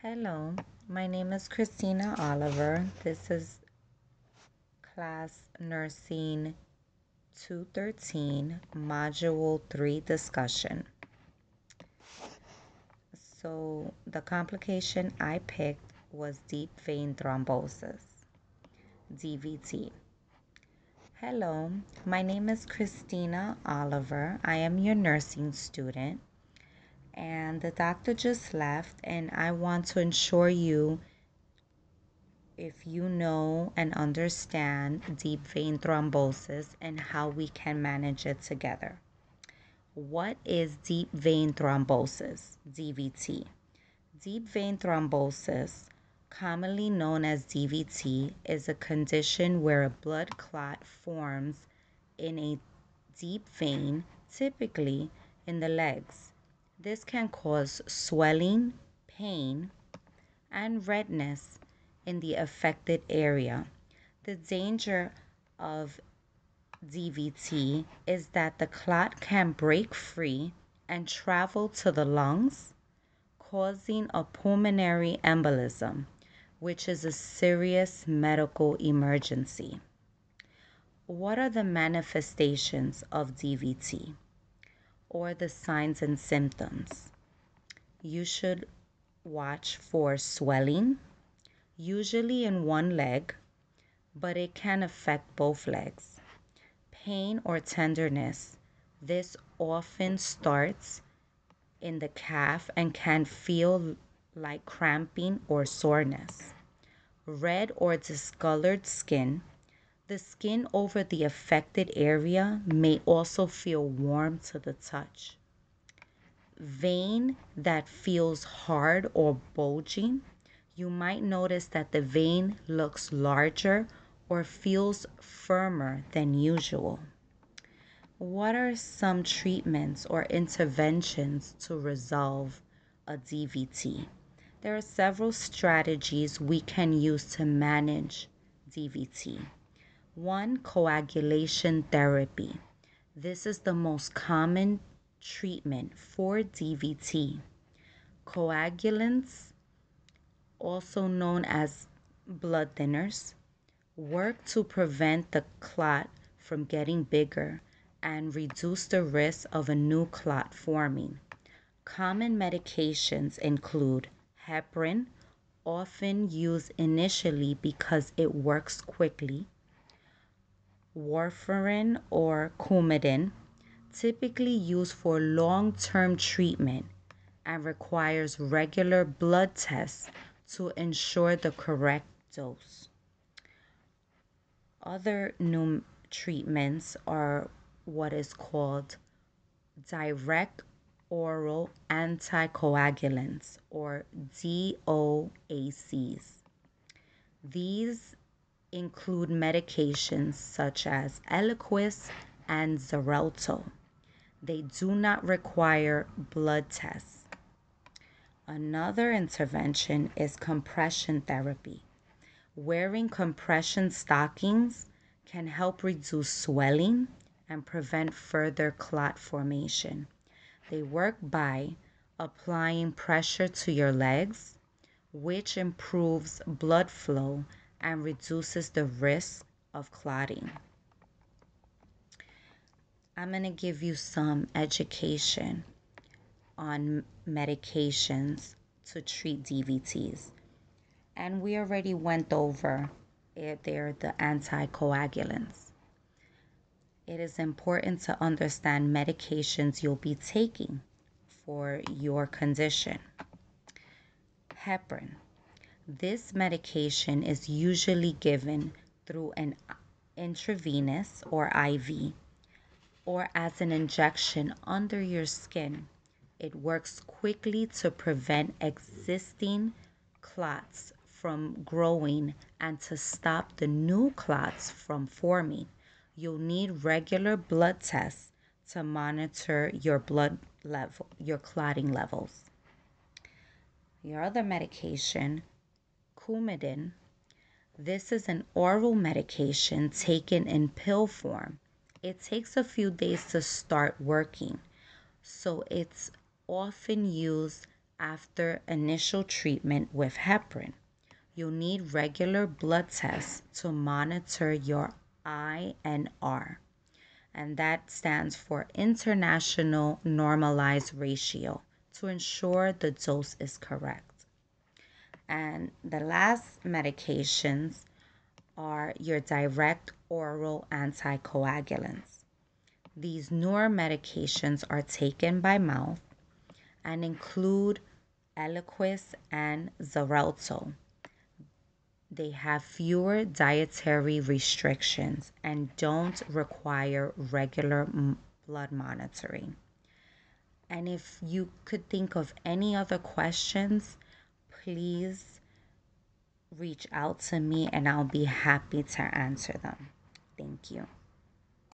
Hello, my name is Christina Oliver. This is class nursing 213, module 3 discussion. So, the complication I picked was deep vein thrombosis, DVT. Hello, my name is Christina Oliver. I am your nursing student and the doctor just left and I want to ensure you if you know and understand deep vein thrombosis and how we can manage it together. What is deep vein thrombosis, DVT? Deep vein thrombosis, commonly known as DVT, is a condition where a blood clot forms in a deep vein, typically in the legs. This can cause swelling, pain, and redness in the affected area. The danger of DVT is that the clot can break free and travel to the lungs, causing a pulmonary embolism, which is a serious medical emergency. What are the manifestations of DVT? Or the signs and symptoms. You should watch for swelling, usually in one leg, but it can affect both legs. Pain or tenderness. This often starts in the calf and can feel like cramping or soreness. Red or discolored skin the skin over the affected area may also feel warm to the touch. Vein that feels hard or bulging, you might notice that the vein looks larger or feels firmer than usual. What are some treatments or interventions to resolve a DVT? There are several strategies we can use to manage DVT. One, coagulation therapy. This is the most common treatment for DVT. Coagulants, also known as blood thinners, work to prevent the clot from getting bigger and reduce the risk of a new clot forming. Common medications include heparin, often used initially because it works quickly warfarin or coumadin, typically used for long-term treatment and requires regular blood tests to ensure the correct dose. Other new treatments are what is called direct oral anticoagulants or DOACs. These include medications such as Eliquis and Xarelto. They do not require blood tests. Another intervention is compression therapy. Wearing compression stockings can help reduce swelling and prevent further clot formation. They work by applying pressure to your legs, which improves blood flow and reduces the risk of clotting. I'm going to give you some education on medications to treat DVTs. And we already went over it. The anticoagulants. It is important to understand medications you'll be taking for your condition. Heparin this medication is usually given through an intravenous or IV or as an injection under your skin. It works quickly to prevent existing clots from growing and to stop the new clots from forming. You'll need regular blood tests to monitor your blood level, your clotting levels. Your other medication Coumadin. This is an oral medication taken in pill form. It takes a few days to start working, so it's often used after initial treatment with heparin. You'll need regular blood tests to monitor your INR, and that stands for International Normalized Ratio, to ensure the dose is correct. And the last medications are your direct oral anticoagulants. These newer medications are taken by mouth and include Eliquis and Xarelto. They have fewer dietary restrictions and don't require regular m- blood monitoring. And if you could think of any other questions, please reach out to me and I'll be happy to answer them. Thank you.